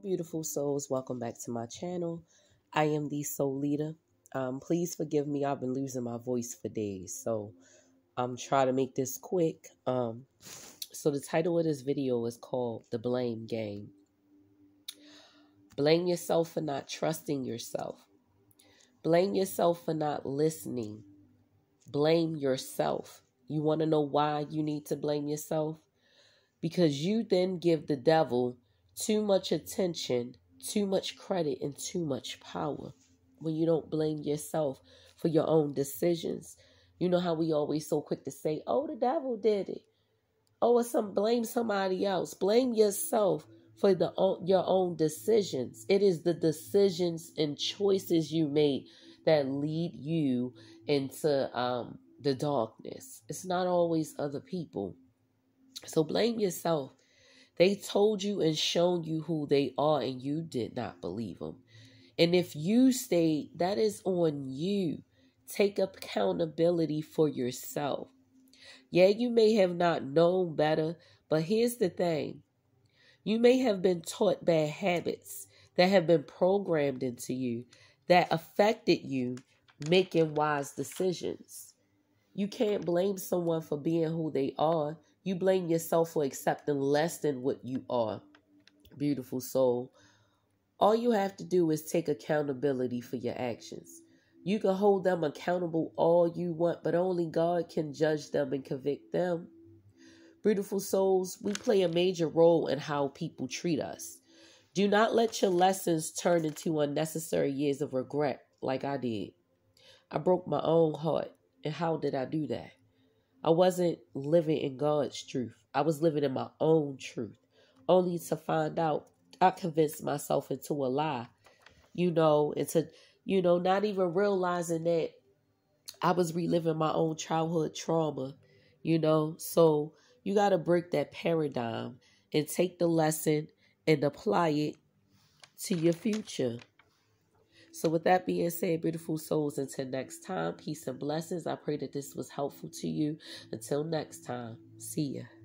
Beautiful souls, welcome back to my channel. I am the Soul Leader. Um, please forgive me, I've been losing my voice for days, so I'm trying to make this quick. Um, so the title of this video is called The Blame Game. Blame yourself for not trusting yourself. Blame yourself for not listening. Blame yourself. You want to know why you need to blame yourself? Because you then give the devil too much attention, too much credit, and too much power when you don't blame yourself for your own decisions. You know how we always so quick to say, "Oh, the devil did it." Oh, it's some blame somebody else. Blame yourself for the your own decisions. It is the decisions and choices you made that lead you into um, the darkness. It's not always other people. So blame yourself they told you and shown you who they are, and you did not believe them. And if you stayed, that is on you. Take accountability for yourself. Yeah, you may have not known better, but here's the thing you may have been taught bad habits that have been programmed into you that affected you making wise decisions. You can't blame someone for being who they are you blame yourself for accepting less than what you are. Beautiful soul. All you have to do is take accountability for your actions. You can hold them accountable all you want, but only God can judge them and convict them. Beautiful souls, we play a major role in how people treat us. Do not let your lessons turn into unnecessary years of regret like I did. I broke my own heart. And how did I do that? I wasn't living in God's truth. I was living in my own truth, only to find out I convinced myself into a lie, you know, into, you know, not even realizing that I was reliving my own childhood trauma, you know. So you got to break that paradigm and take the lesson and apply it to your future. So, with that being said, beautiful souls, until next time, peace and blessings. I pray that this was helpful to you. Until next time, see ya.